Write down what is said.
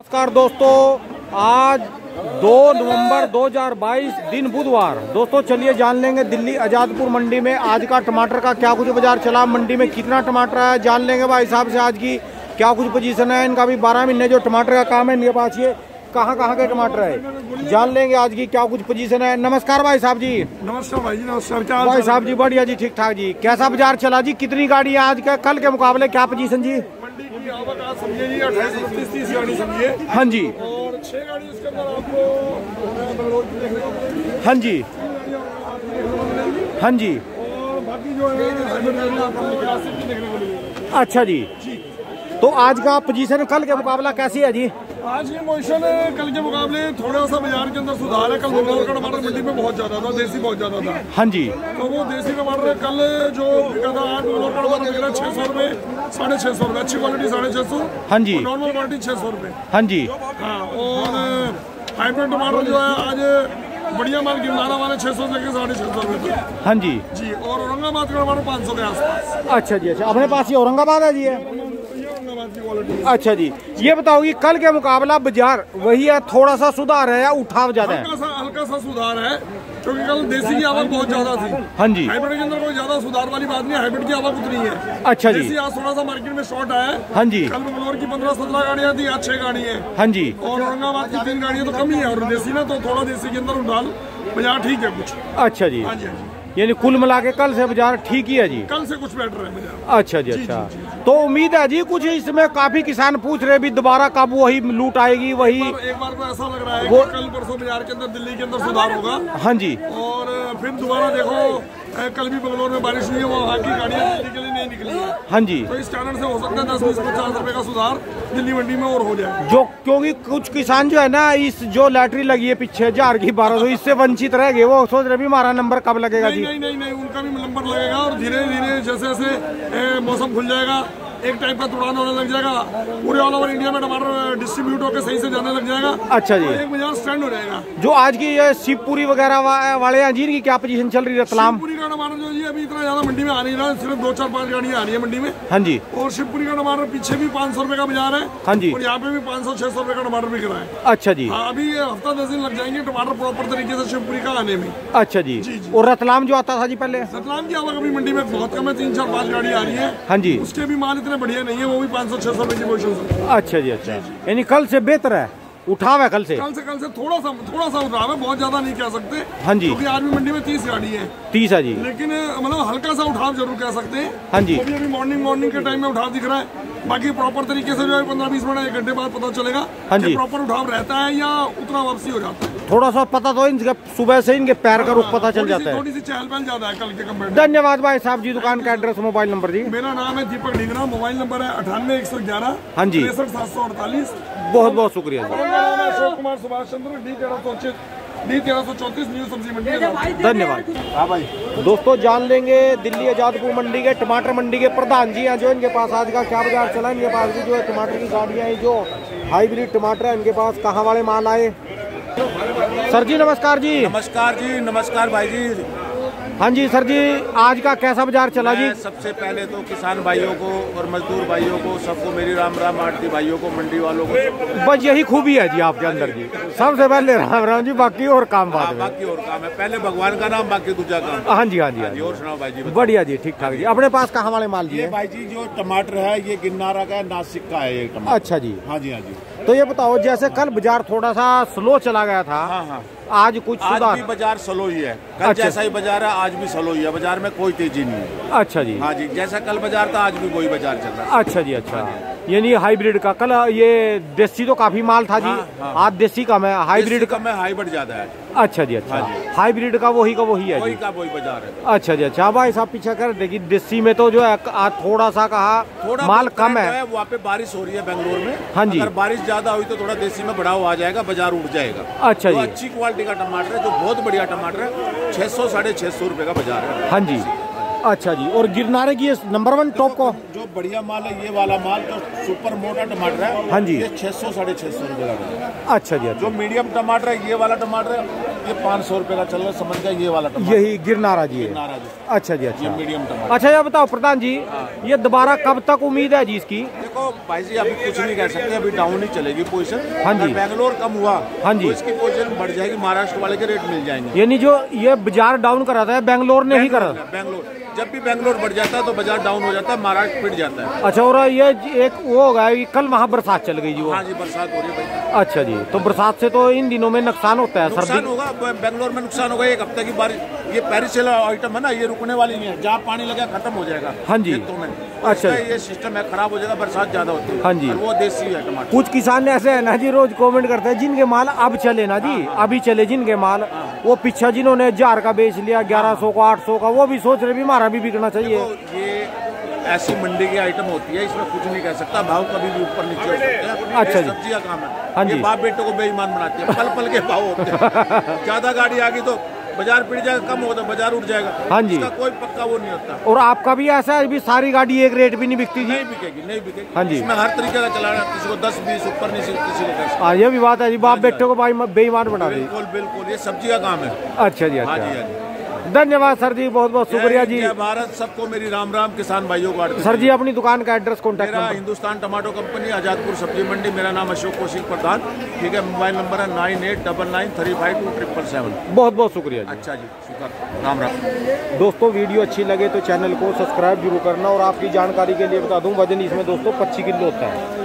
नमस्कार दोस्तों आज 2 नवंबर 2022 दिन बुधवार। दोस्तों चलिए जान लेंगे दिल्ली आजादपुर मंडी में आज का टमाटर का क्या कुछ बाज़ार चला मंडी में कितना टमाटर है जान लेंगे भाई साहब से आज की क्या कुछ पोजीशन है। इनका भी 12 महीने जो टमाटर का काम है इनके पास ये कहाँ कहाँ के टमाटर है? जान लेंगे आज की क्या कुछ पोजीशन है। नमस्कार भाई साहब जी। नमस्कार भाई जी नमस्कार भाई साहब जी बढ़िया जी ठीक ठाक जी। कैसा बाज़ार चला जी? कितनी गाड़ी है आज का कल के मुकाबले क्या पोजीशन जी? समझिए जी अट्ठाईस उनतीस तीस गाड़ी समझिए। हाँ जी। और छह गाड़ी अंदर आपको हाँ जी। हाँ जी। और बाकी है अच्छा जी। तो आज का पोजीशन कल के मुकाबला कैसी है जी? आज की पोजिशन कल के मुकाबले थोड़ा सा बाज़ार के अंदर सुधार है। कल का टमाटर मंडी में बहुत ज़्यादा था देसी बहुत ज़्यादा था। हाँ जी। तो वो देसी टमाटर कल जो बिका था आज बंगलोर का टमाटर बिक रहा छह सौ रुपए साढ़े छह सौ रुपए अच्छी क्वालिटी साढ़े छह सौ हाँ जी। नॉर्मल क्वालिटी छह सौ रुपए। हाँ जी। हाँ और हाइब्रिड टमाटर जो है आज बढ़िया माल गिरनारा वाले छह सौ से साढ़े छह सौ रुपए। हाँ जी। जी और औरंगाबाद का टमाटर पाँच सौ के आसपास। अच्छा जी अच्छा। अपने पास ये औरंगाबाद है जी ये? ये की क्वालिटी अच्छा जी। ये बताओ कि कल के मुकाबला बाज़ार वही है थोड़ा सा सुधार है या उठाव ज़्यादा है? हल्का सा हल्का सा सुधार है क्योंकि कल देसी की आवक बहुत ज़्यादा थी। हाँ जी। हाइब्रिड के अंदर कोई ज़्यादा सुधार वाली बात नहीं है हाइब्रिड की आवक उतनी है। अच्छा जी। आज थोड़ा सा मार्केट में शॉर्ट आया है। हाँ जी। कल बंगलोर की पंद्रह सत्रह गाड़ियाँ थी आज छह गाड़ी है। हाँ जी। और औरंगाबाद की तीन गाड़ियाँ तो कम ही है और देसी ना तो थोड़ा देसी के अंदर उठाल बाज़ार ठीक है कुछ। अच्छा हाँ जी हाँ जी। यानी कुल मिला के कल से बाज़ार ठीक ही है जी। कल से कुछ बेटर है बाज़ार। अच्छा जी अच्छा। तो उम्मीद है जी कुछ इसमें काफ़ी किसान पूछ रहे भी दोबारा कब वही लूट आएगी वही एक बार को ऐसा लग रहा है वो- कि कल परसों बाज़ार के अंदर दिल्ली के अंदर सुधार होगा। हाँ जी। और फिर दोबारा देखो कल भी बंगलोर में बारिश हुई है वहाँ की गाड़ियाँ नहीं निकली है। हाँ जी। तो इस कारण से हो सकता है दस बीस पचास रुपए का सुधार दिल्ली मंडी में और हो जाए। जो क्योंकि कुछ किसान जो है ना इस जो लैटरी लगी है पीछे हज़ार की बारह सौ इससे वंचित रह गए वो सोच रहे भी हमारा नंबर कब लगेगा नहीं जी? नहीं नहीं नहीं उनका भी नंबर लगेगा और धीरे धीरे जैसे जैसे मौसम खुल जाएगा एक टाइप का तुड़ान होने लग जाएगा। पूरे ऑल ओवर इंडिया में टमाटर डिस्ट्रीब्यूट होकर सही से जाने लग जाएगा। अच्छा जी। एक बाज़ार स्टैंड हो जाएगा। जो आज की ये शिवपुरी वगैरह वा, वाले हैं जी इनकी क्या पोजीशन चल रही है रतलाम शिवपुरी का टमाटर जो जी अभी इतना ज़्यादा मंडी में आ नहीं रहा सिर्फ़ दो चार पाँच गाड़ियाँ आ रही है मंडी में। हाँ जी। और शिवपुरी का टमाटर पीछे भी पाँच सौ रुपए का बाज़ार है हाँ जी। और यहाँ पे भी पाँच सौ छह सौ रुपए का टमाटर बिक रहा है। अच्छा जी। हाँ अभी हफ़्ता दस दिन लग जाएँगे टमाटर प्रॉपर तरीके से शिवपुरी का आने में। अच्छा जी। और रतलाम जो आता था जी पहले? रतलाम की आवक अभी मंडी में बहुत कम है तीन चार पाँच गाड़ी आ रही है। हाँ जी। उसके भी माल इतने बढ़िया नहीं है, वो भी पाँच सौ, छह सौ अच्छा जी अच्छा। यानी कल से बेहतर है? उठाव है कल से। कल से कल से थोड़ा सा थोड़ा सा उठा है बहुत ज़्यादा नहीं कह सकते हाँ जी। क्योंकि आज भी मंडी में तीस गाड़ी है। तीस है जी। लेकिन मतलब हल्का सा उठाव ज़रूर कह सकते हैं। हाँ जी। वो भी अभी मॉर्निंग मॉर्निंग के टाइम में उठाव दिख रहा है। बाकी प्रॉपर तरीके से जो है पंद्रह बीस मिनट एक घंटे बाद पता चलेगा हाँ जी। प्रॉपर उठाव रहता है या उतना वापसी हो जाता है। थोड़ा सा पता तो इनके सुबह से इनके पैर का रुख पता चल जाता है। थोड़ी सी चहल पहल ज़्यादा है कल के कंपेयर धन्यवाद भाई साहब जी दुकान का एड्रेस मोबाइल नंबर जी। मेरा नाम है दीपक डिगरा मोबाइल नंबर है अठानवे एक सौ ग्यारह हाँ जी। तिरसठ सात सौ अड़तालीस। बहुत बहुत शुक्रिया नाम है अशोक कुमार सुभाष चंद्र डी तेरह सौ डी तेरह सौ चौंतीस न्यू सब्ज़ी मंडी धन्यवाद। हाँ भाई। दोस्तों जान लेंगे दिल्ली आजादपुर मंडी के टमाटर मंडी के प्रधान जी हैं जो इनके पास आज का क्या बाज़ार चला इनके पास भी जो है टमाटर की गाड़ियाँ हैं जो हाईब्रिड टमाटर है इनके पास कहाँ वाले माल आए? सर जी नमस्कार जी। नमस्कार जी नमस्कार भाई जी। हाँ जी सर जी आज का कैसा बाज़ार चला जी? सबसे पहले तो किसान भाइयों को और मजदूर भाइयों को सबको मेरी राम राम आरती भाइयों को मंडी वालों को बस यही खूबी है जी आपके अंदर जी। सबसे पहले राम राम जी बाकी और काम हाँ, में बाकी और काम है। पहले भगवान का नाम बाकी दूसरा काम। हाँ जी हाँ जी हाँ जी। जी और सुनाओ भाई जी बढ़िया जी ठीक ठाक जी। अपने पास कहाँ वाले माल जी भाई जी जो टमाटर है ये गिन्नारा का है नासिक का है ये अच्छा जी। हाँ जी हाँ जी। तो ये बताओ जैसे कल बाज़ार थोड़ा सा स्लो चला गया था हाँ हाँ। आज कुछ आज भी बाज़ार स्लो ही है। कल अच्छा। जैसा ही बाज़ार है आज भी स्लो ही है। बाज़ार में कोई तेज़ी नहीं है। अच्छा जी। हाँ जी जैसा कल बाज़ार था आज भी वही बाज़ार चल रहा है। अच्छा जी अच्छा। यानी हाइब्रिड का कल ये देसी तो काफ़ी माल था जी। हाँ, हाँ। आज देसी कम है हाइब्रिड कम है हाईब्रिड हाइब्रिड ज़्यादा है अच्छा जी अच्छा। हाँ जी। हाइब्रिड का वही का वही है वही का वही बाज़ार है। अच्छा जी अच्छा। भाई साहब पीछे कर देखिए देसी में तो जो है थोड़ा सा कहा थोड़ा माल कम है। वहाँ पे बारिश हो रही है बेंगलोर में। हाँ जी। अगर बारिश ज़्यादा हुई तो थोड़ा देसी में बढ़ाव आ जाएगा बाज़ार उठ जाएगा। अच्छा तो जी। अच्छी क्वालिटी का टमाटर है जो बहुत बढ़िया टमाटर है छह सौ साढ़े छह सौ रुपये का बाज़ार है। हाँ जी। अच्छा जी और गिरनारे की ये नंबर वन टॉप को जो बढ़िया माल है ये वाला माल तो सुपर मोटा टमाटर है हाँ जी। ये छह सौ साढ़े छह सौ रुपए का अच्छा जी अच्छा जो मीडियम टमाटर है ये वाला टमाटर है ये पाँच सौ रुपए का चल रहा है समझ गया ये वाला टमाटर। यही गिरनारा जी है। जी। अच्छा जी अच्छा। मीडियम टमाटर। अच्छा ये बताओ प्रधान जी ये दोबारा कब तक उम्मीद है जी इसकी? देखो भाई जी अभी कुछ नहीं कह सकते अभी डाउन ही चलेगी पोजिशन हाँ जी। बैंगलोर कम हुआ हाँ जी। तो इसकी पोजिशन बढ़ जाएगी महाराष्ट्र वाले के रेट मिल जाएँगे। यानी जो ये बाज़ार डाउन करा था बैंगलोर ने ही करा बैंगलोर जब भी बैंगलोर बढ़ जाता है तो बाज़ार डाउन हो जाता है महाराष्ट्र पिट जाता है। अच्छा और ये एक वो हो गया कल वहाँ बरसात चल गई जी वो? हाँ जी बरसात हो रही है भाई। अच्छा जी तो बरसात से तो इन दिनों में नुकसान होता है नुकसान होगा बैंगलोर में नुकसान होगा एक हफ़्ते की बारिश ये पेरिसेल आइटम है ना ये रुकने वाली नहीं है जहाँ पानी लगा खत्म हो जाएगा हाँ जी। में। अच्छा। अच्छा ये सिस्टम है खराब हो जाएगा बरसात ज़्यादा होती है। हाँ जी। वो देसी है टमाटर। कुछ किसान ऐसे है ना जी रोज कमेंट करते हैं जिनके माल अब चले ना जी अभी चले जिनके माल। वो पीछा जिन्होंने हज़ार का बेच लिया ग्यारह सौ का आठ सौ का वो भी सोच रहे भी हमारा भी बिकना चाहिए ये ऐसी मंडी की आइटम होती है इसमें कुछ नहीं कह सकता भाव कभी भी ऊपर नीचे हो सकते हैं अच्छा जी। काम है हाँ जी। बाप बेटों को बेईमान बनाती है पल पल के भाव होते हैं ज़्यादा गाड़ी आ गई तो बाज़ार पिट जाएगा कम होगा तो बाज़ार उठ जाएगा। हाँ जी। इसका कोई पक्का वो नहीं होता। और आपका भी ऐसा है भी सारी गाड़ी एक रेट भी नहीं बिकती जी। नहीं बिकेगी नहीं बिकेगी। हाँ जी। इसमें हर तरीके का चलाना किसी को दस बीस ऊपर नहीं किसी को हाँ ये भी बात है जी बाप बेटे को भाई बेईमान बना दी। बिल्कुल बिल्कुल ये सब्ज़ी का काम है। अच्छा जी हाँ जी अच्छा हाँ जी। धन्यवाद सर जी बहुत बहुत शुक्रिया जी। भारत सबको मेरी राम राम किसान भाइयों को सर जी अपनी दुकान का एड्रेस कॉन्टैक्ट मेरा हिंदुस्तान टमाटो कंपनी आजादपुर सब्ज़ी मंडी मेरा नाम अशोक कौशिक प्रधान। ठीक है मोबाइल नंबर है nine eight double nine three five two triple seven. बहुत बहुत शुक्रिया जी। अच्छा जी शुक्र राम राम दोस्तों वीडियो अच्छी लगे तो चैनल को सब्सक्राइब ज़रूर करना और आपकी जानकारी के लिए बता दूँ वज़न इसमें दोस्तों 25 किलो होता है।